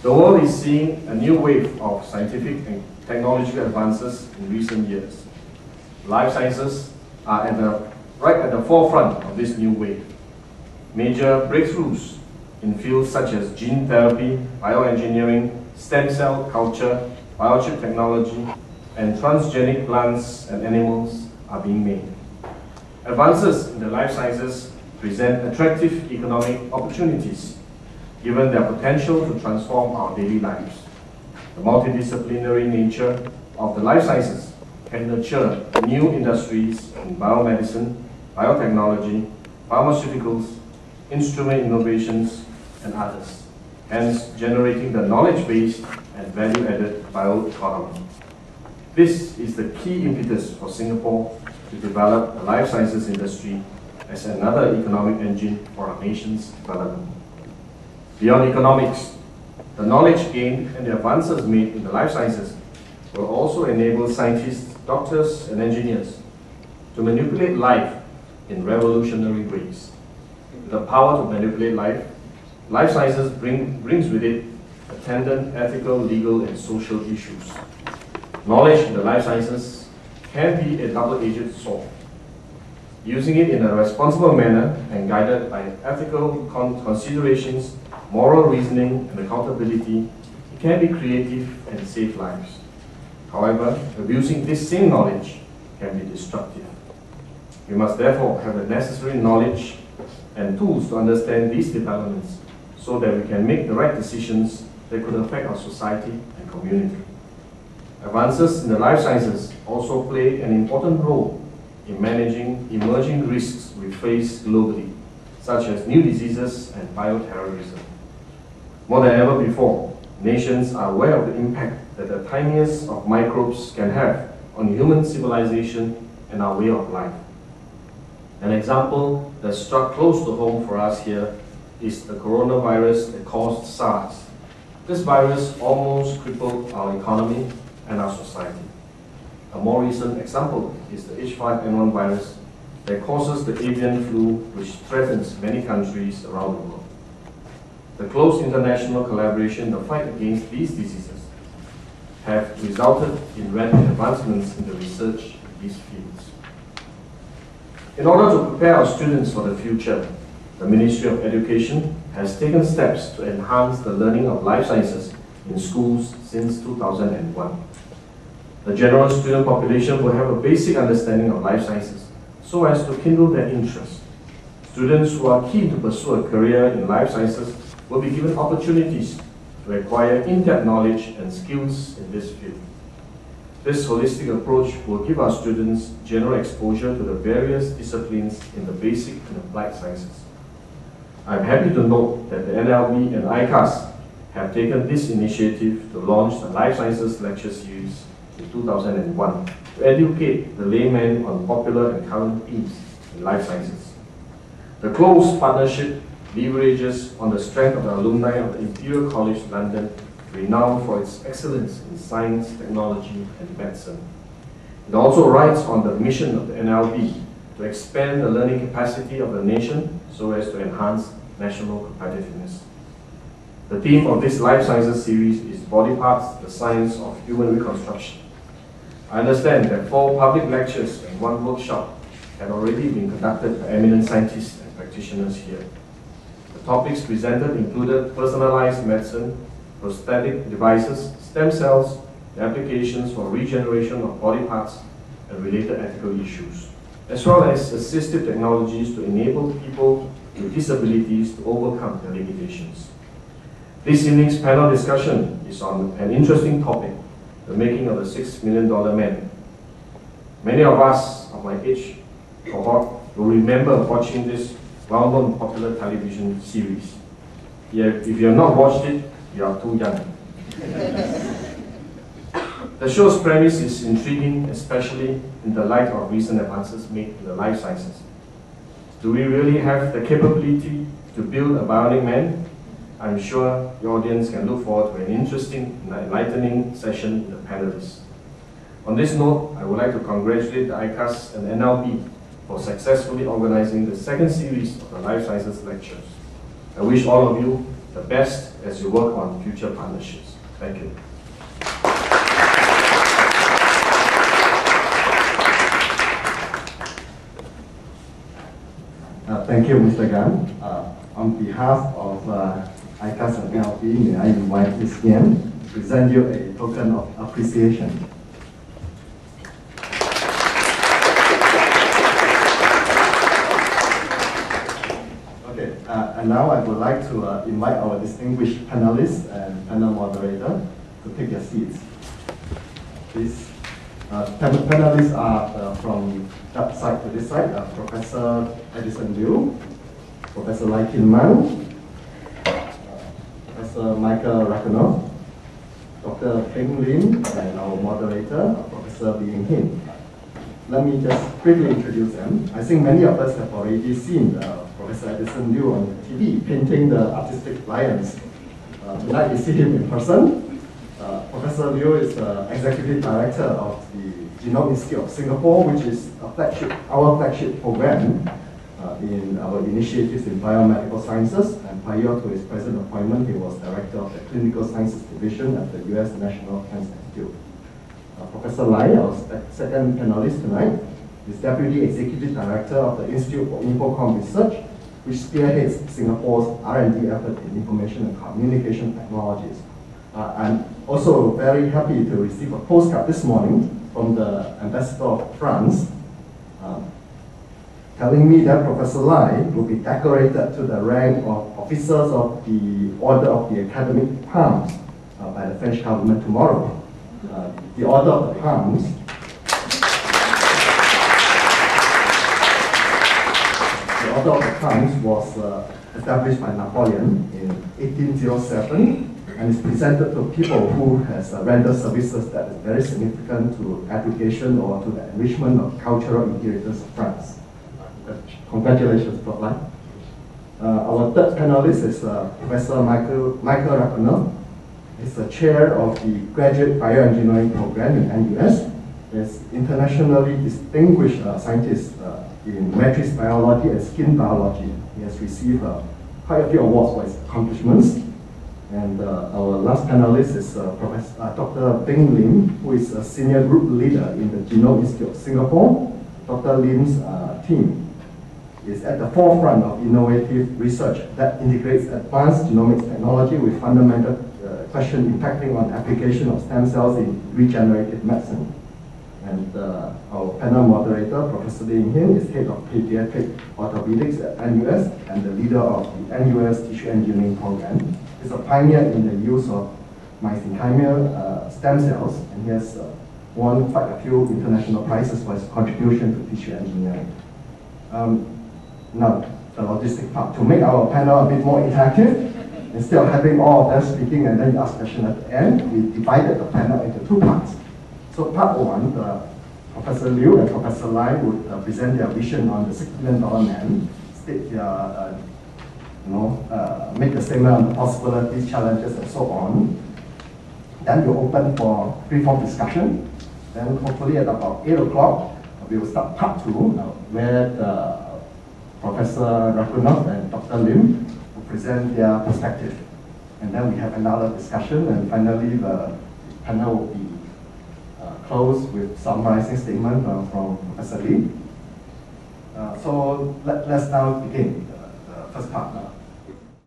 The world is seeing a new wave of scientific and technological advances in recent years. Life sciences are at the, right at the forefront of this new wave. Major breakthroughs in fields such as gene therapy, bioengineering, stem cell culture, biochip technology, and transgenic plants and animals are being made. Advances in the life sciences present attractive economic opportunities given their potential to transform our daily lives. The multidisciplinary nature of the life sciences can nurture new industries in biomedicine, biotechnology, pharmaceuticals, instrument innovations, and others, hence generating the knowledge-based and value-added bioeconomy. This is the key impetus for Singapore to develop the life sciences industry as another economic engine for our nation's development. Beyond economics, the knowledge gained and the advances made in the life sciences will also enable scientists, doctors, and engineers to manipulate life in revolutionary ways. The power to manipulate life, life sciences bring, brings with it attendant ethical, legal, and social issues. Knowledge in the life sciences can be a double-edged sword. Using it in a responsible manner and guided by ethical con considerations, moral reasoning, and accountability, can be creative and save lives. However, abusing this same knowledge can be destructive. We must therefore have the necessary knowledge and tools to understand these developments so that we can make the right decisions that could affect our society and community. Advances in the life sciences also play an important role in managing emerging risks we face globally, such as new diseases and bioterrorism. More than ever before, nations are aware of the impact that the tiniest of microbes can have on human civilization and our way of life. An example that struck close to home for us here is the coronavirus that caused SARS. This virus almost crippled our economy and our society. A more recent example is the H5N1 virus that causes the avian flu which threatens many countries around the world. The close international collaboration in the fight against these diseases have resulted in rapid advancements in the research in these fields. In order to prepare our students for the future, the Ministry of Education has taken steps to enhance the learning of life sciences in schools since 2001. The general student population will have a basic understanding of life sciences so as to kindle their interest. Students who are keen to pursue a career in life sciences will be given opportunities to acquire in-depth knowledge and skills in this field. This holistic approach will give our students general exposure to the various disciplines in the basic and applied sciences. I'm happy to note that the NLB and ICAS have taken this initiative to launch the Life Sciences Lecture Series in 2001 to educate the layman on popular and current themes in life sciences. The close partnership leverages on the strength of the alumni of the Imperial College London, renowned for its excellence in science, technology, and medicine. It also rides on the mission of the NLB to expand the learning capacity of the nation so as to enhance national competitiveness. The theme of this Life Sciences series is Body Parts, the Science of Human Reconstruction. I understand that four public lectures and one workshop have already been conducted by eminent scientists and practitioners here. The topics presented included personalized medicine, prosthetic devices, stem cells, the applications for regeneration of body parts, and related ethical issues, as well as assistive technologies to enable people with disabilities to overcome their limitations. This evening's panel discussion is on an interesting topic, the making of the six million dollar man. Many of us of my age cohort will remember watching this well-known popular television series. If you have not watched it, you are too young. the show's premise is intriguing, especially in the light of recent advances made in the life sciences. Do we really have the capability to build a bionic man? I'm sure the audience can look forward to an interesting and enlightening session with the panelists. On this note, I would like to congratulate the ICAS and NLB for successfully organizing the second series of the Life Sciences Lectures. I wish all of you the best as you work on future partnerships. Thank you. Uh, thank you, Mr. Gan. Uh, on behalf of uh, ICAS and LP, may I invite Ms. Yen to present you a token of appreciation. Okay, uh, and now I would like to uh, invite our distinguished panelists and panel moderator to take their seats. Please. Uh, panelists are uh, from that side to this side, uh, Professor Edison Liu, Professor Lye Kin Mun, uh, Professor Michael Raghunath, Dr. Peng Lin, and our moderator, Professor Lee Eng Hin. Let me just briefly introduce them. I think many of us have already seen uh, Professor Edison Liu on TV painting the artistic lions. Uh, tonight we see him in person. Uh, Professor Liu is the executive director of the Genome Institute of Singapore, which is flagship, our flagship program uh, in our initiatives in biomedical sciences. And prior to his present appointment, he was director of the Clinical Sciences Division at the U.S. National Cancer Institute. Uh, Professor Lye, our sec- second panelist tonight, is Deputy Executive Director of the Institute for Infocomm Research, which spearheads Singapore's R&D effort in information and communication technologies. Uh, I'm also very happy to receive a postcard this morning from the Ambassador of France, um, telling me that Professor Lye will be decorated to the rank of officers of the Order of the Academic Palms uh, by the French government tomorrow. Uh, the Order of the Palms Order of the Palms was uh, established by Napoleon in 1807 and is presented to people who has uh, rendered services that is very significant to education or to the enrichment of cultural inheritance of France. Congratulations, Prof. Uh, our third panelist is uh, Professor Michael, Michael Raghunath. He's the chair of the Graduate Bioengineering Program in NUS. He's internationally distinguished uh, scientist uh, in matrix biology and skin biology. He has received uh, quite a few awards for his accomplishments. And uh, our last panelist is uh, Professor, uh, Dr. Peng Lim, who is a senior group leader in the Genome Institute of Singapore. Dr. Lim's uh, team is at the forefront of innovative research that integrates advanced genomics technology with fundamental uh, question impacting on application of stem cells in regenerative medicine. And uh, our panel moderator, Professor Lee Eng Hin, is head of pediatric orthopedics at NUS and the leader of the NUS tissue engineering program. He's a pioneer in the use of mesenchymal uh, stem cells, and he has uh, won quite a few international prizes for his contribution to tissue engineering. Um, now, the logistic part. To make our panel a bit more interactive, instead of having all of them speaking and then you ask questions at the end, we divided the panel into two parts. So part one, the Professor Liu and Professor Lye would uh, present their vision on the six billion dollar man, state their, uh, you know, uh, make a statement on the possibilities, challenges, and so on. Then we'll open for free-form discussion. Then hopefully at about eight o'clock, we will start part two, uh, where the Professor Raghunath and Dr. Lim will present their perspective. And then we have another discussion, and finally the panel will be closed with summarizing statement uh, from Professor Lee. Uh, so let, let's now begin the, the first part. Uh,